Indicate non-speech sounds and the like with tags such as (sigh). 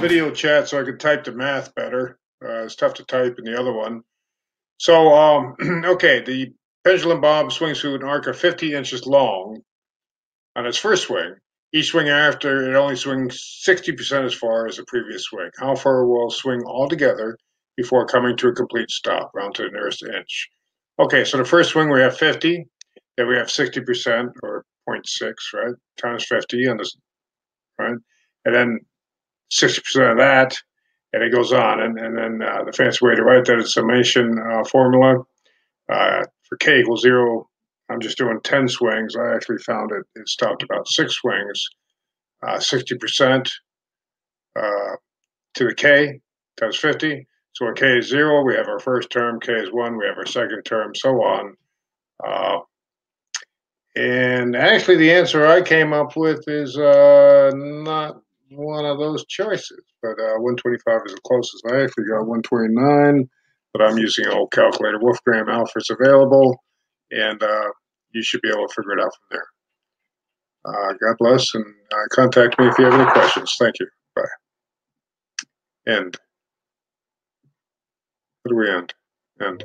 video chat so I could type the math better. Uh, it's tough to type in the other one. So, um, (clears throat) okay, the pendulum bob swings through an arc of 50 inches long on its first swing. Each swing after, it only swings 60% as far as the previous swing. How far will swing altogether before coming to a complete stop, round to the nearest inch? Okay, so the first swing we have 50, then we have 60% or 0.6, right, times 50 on this, right? And then 60% of that, and it goes on. And, and then uh, the fancy way to write that is summation uh, formula uh, for k equals zero. I'm just doing 10 swings. I actually found it, it stopped about six swings, 60% uh, uh, to the k times 50. So when k is zero, we have our first term, k is one, we have our second term, so on. Uh, and actually, the answer I came up with is not one of those choices, but uh, 125 is the closest. I actually got 129, but I'm using an old calculator. Wolfram Alpha is available, and uh, you should be able to figure it out from there. Uh, God bless, and uh, contact me if you have any questions. Thank you. Bye. End. How do we end? End.